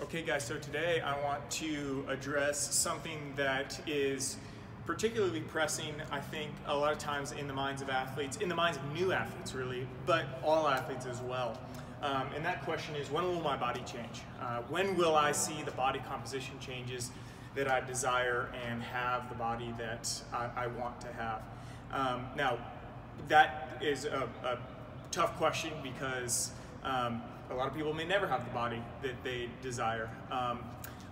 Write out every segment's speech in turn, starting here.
Okay guys, so today I want to address something that is particularly pressing, I think, a lot of times in the minds of athletes, in the minds of new athletes really, but all athletes as well. Um, and that question is, when will my body change? Uh, when will I see the body composition changes that I desire and have the body that I, I want to have? Um, now, that is a, a tough question because um, a lot of people may never have the body that they desire. Um,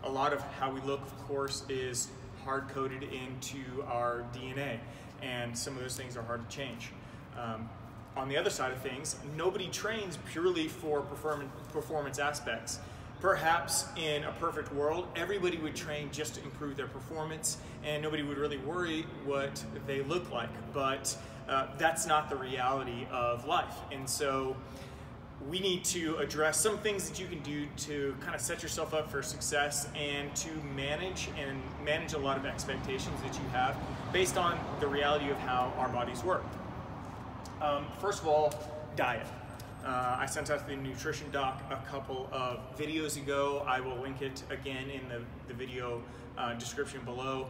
a lot of how we look, of course, is hard coded into our DNA, and some of those things are hard to change. Um, on the other side of things, nobody trains purely for performance, performance aspects. Perhaps in a perfect world, everybody would train just to improve their performance and nobody would really worry what they look like. But uh, that's not the reality of life. And so we need to address some things that you can do to kind of set yourself up for success and to manage and manage a lot of expectations that you have based on the reality of how our bodies work. Um, first of all, diet. Uh, I sent out to the nutrition doc a couple of videos ago. I will link it again in the, the video uh, description below.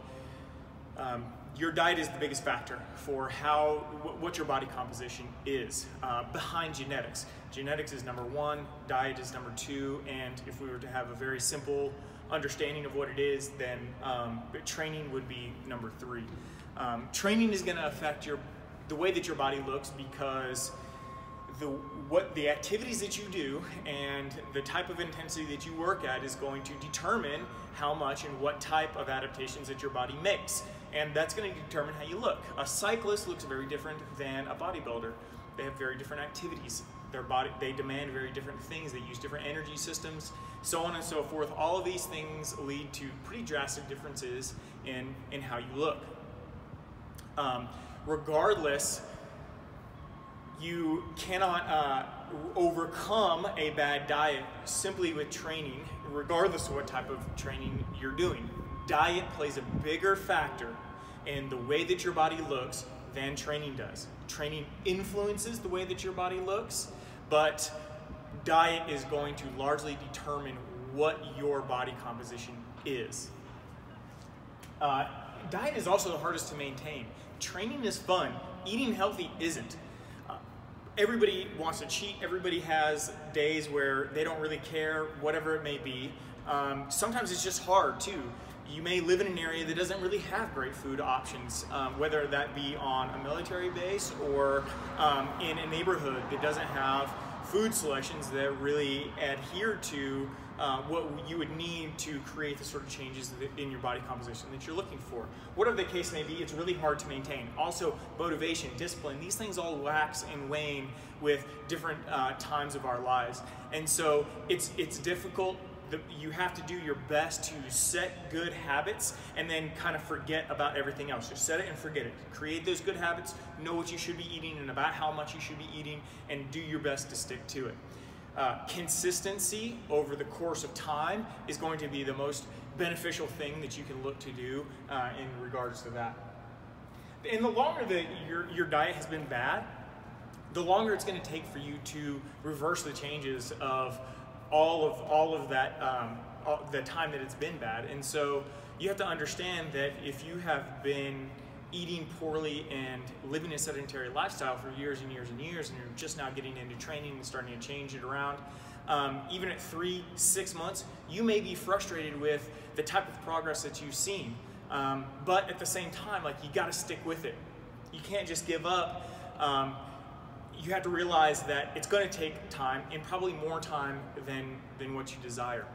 Um, your diet is the biggest factor for how what your body composition is uh, behind genetics. Genetics is number one, diet is number two, and if we were to have a very simple understanding of what it is, then um, training would be number three. Um, training is going to affect your the way that your body looks because the what the activities that you do and the type of intensity that you work at is going to determine how much and what type of adaptations that your body makes. And that's going to determine how you look. A cyclist looks very different than a bodybuilder. They have very different activities. Their body they demand very different things. They use different energy systems so on and so forth. All of these things lead to pretty drastic differences in in how you look. Um, regardless you cannot uh, overcome a bad diet simply with training, regardless of what type of training you're doing. Diet plays a bigger factor in the way that your body looks than training does. Training influences the way that your body looks, but diet is going to largely determine what your body composition is. Uh, diet is also the hardest to maintain. Training is fun, eating healthy isn't everybody wants to cheat. Everybody has days where they don't really care, whatever it may be. Um, sometimes it's just hard too. You may live in an area that doesn't really have great food options, um, whether that be on a military base or um, in a neighborhood that doesn't have food selections that really adhere to uh, what you would need to create the sort of changes in your body composition that you're looking for. Whatever the case may be, it's really hard to maintain. Also, motivation, discipline, these things all wax and wane with different uh, times of our lives. And so it's, it's difficult the, you have to do your best to set good habits and then kind of forget about everything else. Just set it and forget it. Create those good habits, know what you should be eating and about how much you should be eating, and do your best to stick to it. Uh, consistency over the course of time is going to be the most beneficial thing that you can look to do uh, in regards to that. And the longer that your, your diet has been bad, the longer it's going to take for you to reverse the changes of all of all of that um, all, the time that it's been bad. And so you have to understand that if you have been eating poorly and living a sedentary lifestyle for years and years and years, and you're just now getting into training and starting to change it around, um, even at three, six months, you may be frustrated with the type of progress that you've seen. Um, but at the same time, like you got to stick with it. You can't just give up. Um, you have to realize that it's going to take time and probably more time than, than what you desire.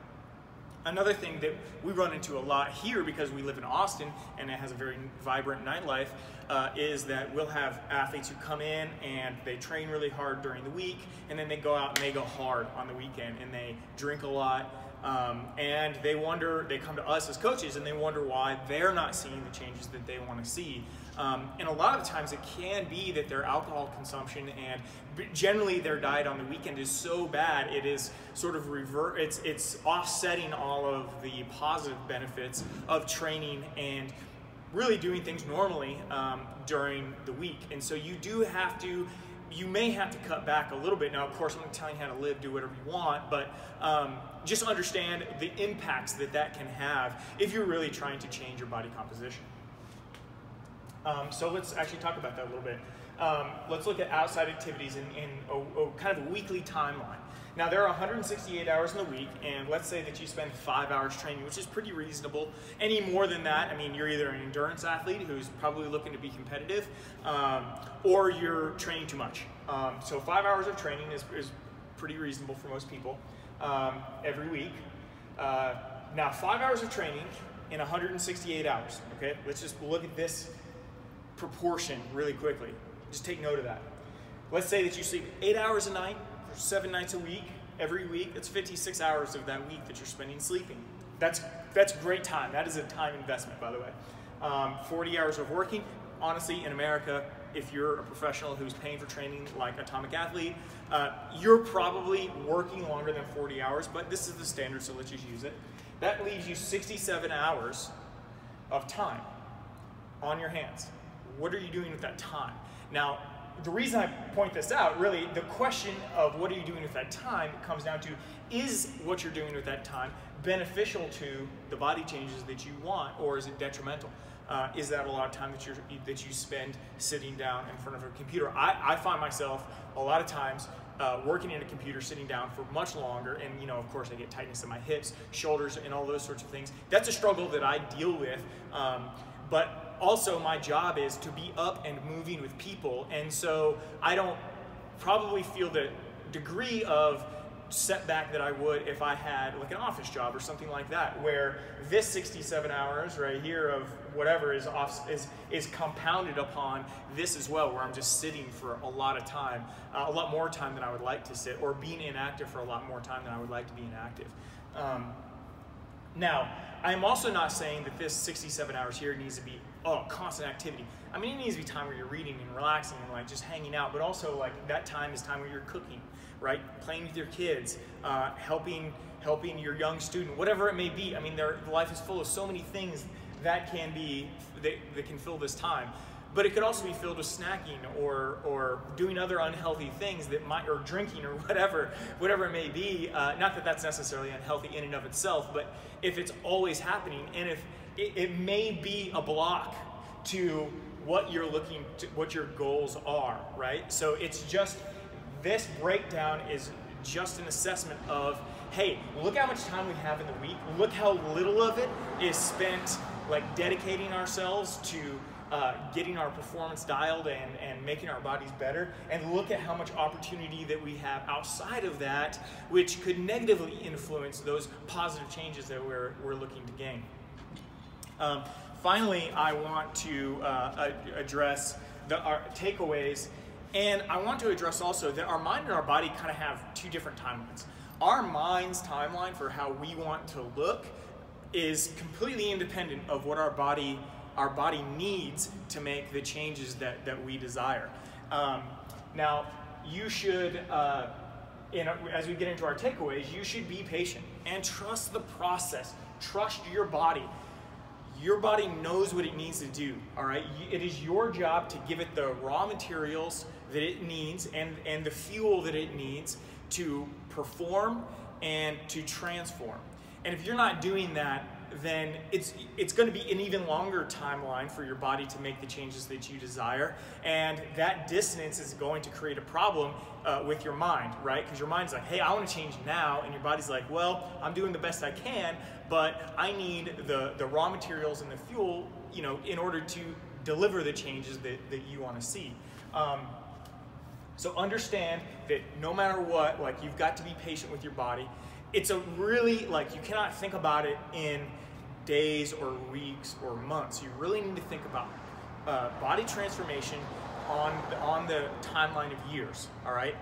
Another thing that we run into a lot here because we live in Austin and it has a very vibrant nightlife uh, is that we'll have athletes who come in and they train really hard during the week and then they go out and they go hard on the weekend and they drink a lot um, and they wonder, they come to us as coaches and they wonder why they're not seeing the changes that they want to see. Um, and a lot of times it can be that their alcohol consumption and generally their diet on the weekend is so bad it is sort of revert it's it's offsetting all of the positive benefits of training and really doing things normally um, during the week and so you do have to you may have to cut back a little bit. Now, of course, I'm not telling you how to live, do whatever you want, but um, just understand the impacts that that can have if you're really trying to change your body composition. Um, so let's actually talk about that a little bit. Um, let's look at outside activities in, in a, a kind of a weekly timeline. Now there are 168 hours in the week, and let's say that you spend five hours training, which is pretty reasonable. Any more than that, I mean, you're either an endurance athlete who's probably looking to be competitive, um, or you're training too much. Um, so five hours of training is, is pretty reasonable for most people um, every week. Uh, now five hours of training in 168 hours. Okay, let's just look at this proportion really quickly. Just take note of that. Let's say that you sleep eight hours a night seven nights a week, every week, that's 56 hours of that week that you're spending sleeping. That's, that's great time. That is a time investment, by the way. Um, 40 hours of working. Honestly, in America, if you're a professional who's paying for training like Atomic Athlete, uh, you're probably working longer than 40 hours, but this is the standard, so let's just use it. That leaves you 67 hours of time on your hands. What are you doing with that time? Now, the reason I point this out, really, the question of what are you doing with that time comes down to is what you're doing with that time beneficial to the body changes that you want, or is it detrimental? Uh, is that a lot of time that you that you spend sitting down in front of a computer? I, I find myself a lot of times uh, working in a computer, sitting down for much longer, and you know, of course, I get tightness in my hips, shoulders, and all those sorts of things. That's a struggle that I deal with. Um, but also my job is to be up and moving with people. And so I don't probably feel the degree of setback that I would if I had like an office job or something like that, where this 67 hours right here of whatever is off is is compounded upon this as well, where I'm just sitting for a lot of time, uh, a lot more time than I would like to sit, or being inactive for a lot more time than I would like to be inactive. Um, now, I'm also not saying that this 67 hours here needs to be oh, constant activity. I mean, it needs to be time where you're reading and relaxing and like just hanging out, but also like that time is time where you're cooking, right? Playing with your kids, uh, helping helping your young student, whatever it may be. I mean, their life is full of so many things that can be that, that can fill this time. But it could also be filled with snacking or, or doing other unhealthy things that might, or drinking or whatever, whatever it may be. Uh, not that that's necessarily unhealthy in and of itself, but if it's always happening and if it, it may be a block to what you're looking to, what your goals are, right? So it's just, this breakdown is just an assessment of, hey, look how much time we have in the week. Look how little of it is spent like dedicating ourselves to uh, getting our performance dialed and, and making our bodies better. And look at how much opportunity that we have outside of that, which could negatively influence those positive changes that we're, we're looking to gain. Um, finally, I want to uh, address the, our takeaways, and I want to address also that our mind and our body kind of have two different timelines. Our mind's timeline for how we want to look is completely independent of what our body our body needs to make the changes that, that we desire. Um, now, you should, uh, in, as we get into our takeaways, you should be patient and trust the process. Trust your body your body knows what it needs to do, all right? It is your job to give it the raw materials that it needs and, and the fuel that it needs to perform and to transform. And if you're not doing that, then it's it's going to be an even longer timeline for your body to make the changes that you desire, and that dissonance is going to create a problem uh, with your mind, right? Because your mind's like, "Hey, I want to change now," and your body's like, "Well, I'm doing the best I can, but I need the the raw materials and the fuel, you know, in order to deliver the changes that that you want to see." Um, so understand that no matter what, like you've got to be patient with your body it's a really like you cannot think about it in days or weeks or months. You really need to think about uh, body transformation on the, on the timeline of years. All right.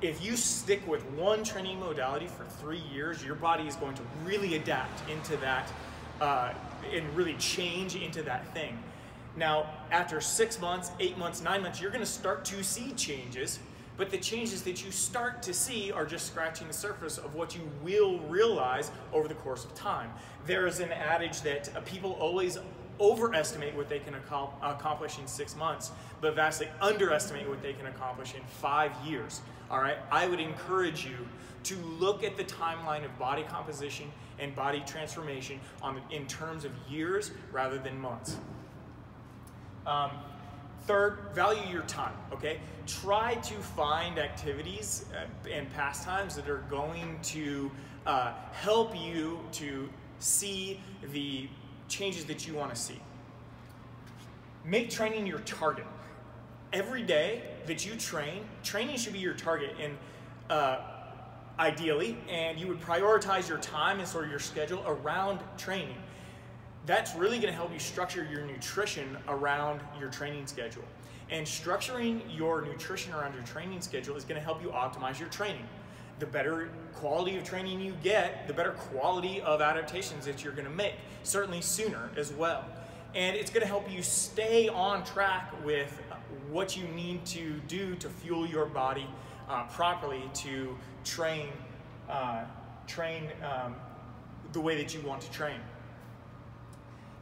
If you stick with one training modality for three years, your body is going to really adapt into that uh, and really change into that thing. Now, after six months, eight months, nine months, you're going to start to see changes but the changes that you start to see are just scratching the surface of what you will realize over the course of time. There is an adage that uh, people always overestimate what they can accomplish in six months, but vastly underestimate what they can accomplish in five years. All right, I would encourage you to look at the timeline of body composition and body transformation on, in terms of years rather than months. Um, third, value your time, okay? Try to find activities uh, and pastimes that are going to uh, help you to see the changes that you want to see. Make training your target. Every day that you train, training should be your target. And uh, ideally, and you would prioritize your time and sort of your schedule around training. That's really going to help you structure your nutrition around your training schedule. And structuring your nutrition around your training schedule is going to help you optimize your training. The better quality of training you get, the better quality of adaptations that you're going to make, certainly sooner as well. And it's going to help you stay on track with what you need to do to fuel your body uh, properly to train, uh, train um, the way that you want to train.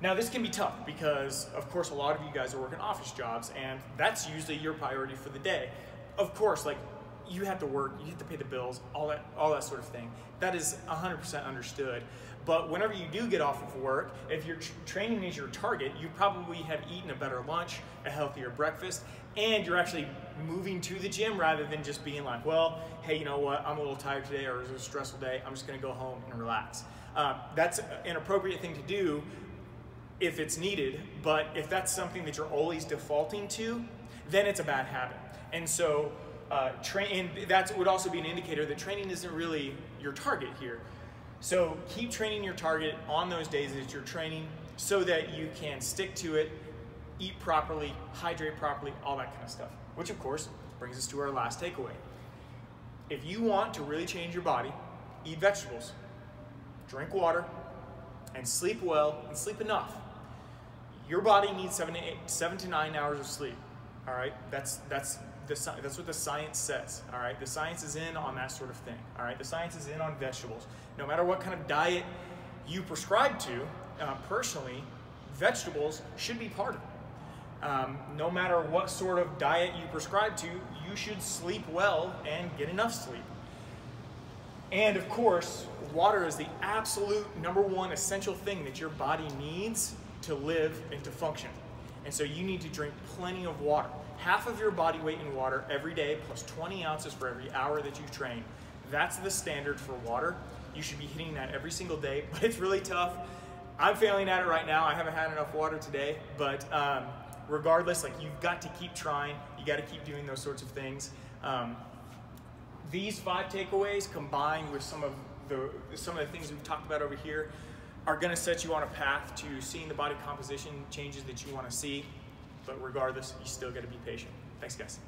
Now this can be tough because of course a lot of you guys are working office jobs and that's usually your priority for the day. Of course, like you have to work, you have to pay the bills, all that, all that sort of thing. That is 100% understood. But whenever you do get off of work, if your training is your target, you probably have eaten a better lunch, a healthier breakfast, and you're actually moving to the gym rather than just being like, well, hey, you know what, I'm a little tired today or it was a stressful day, I'm just gonna go home and relax. Uh, that's an appropriate thing to do if it's needed, but if that's something that you're always defaulting to, then it's a bad habit. And so, uh, train, that would also be an indicator that training isn't really your target here. So keep training your target on those days that you're training so that you can stick to it eat properly, hydrate properly, all that kind of stuff. Which, of course, brings us to our last takeaway. If you want to really change your body, eat vegetables, drink water, and sleep well and sleep enough. Your body needs seven to, eight, seven to nine hours of sleep. All right, that's that's the, that's what the science says. All right, the science is in on that sort of thing. All right, the science is in on vegetables. No matter what kind of diet you prescribe to, uh, personally, vegetables should be part of it. Um, no matter what sort of diet you prescribe to, you should sleep well and get enough sleep. And of course, water is the absolute number one essential thing that your body needs to live and to function. And so you need to drink plenty of water. Half of your body weight in water every day, plus 20 ounces for every hour that you train. That's the standard for water. You should be hitting that every single day, but it's really tough. I'm failing at it right now. I haven't had enough water today, but um, regardless, like you've got to keep trying. You got to keep doing those sorts of things. Um, these five takeaways combined with some of the some of the things we've talked about over here are going to set you on a path to seeing the body composition changes that you want to see. But regardless, you still got to be patient. Thanks, guys.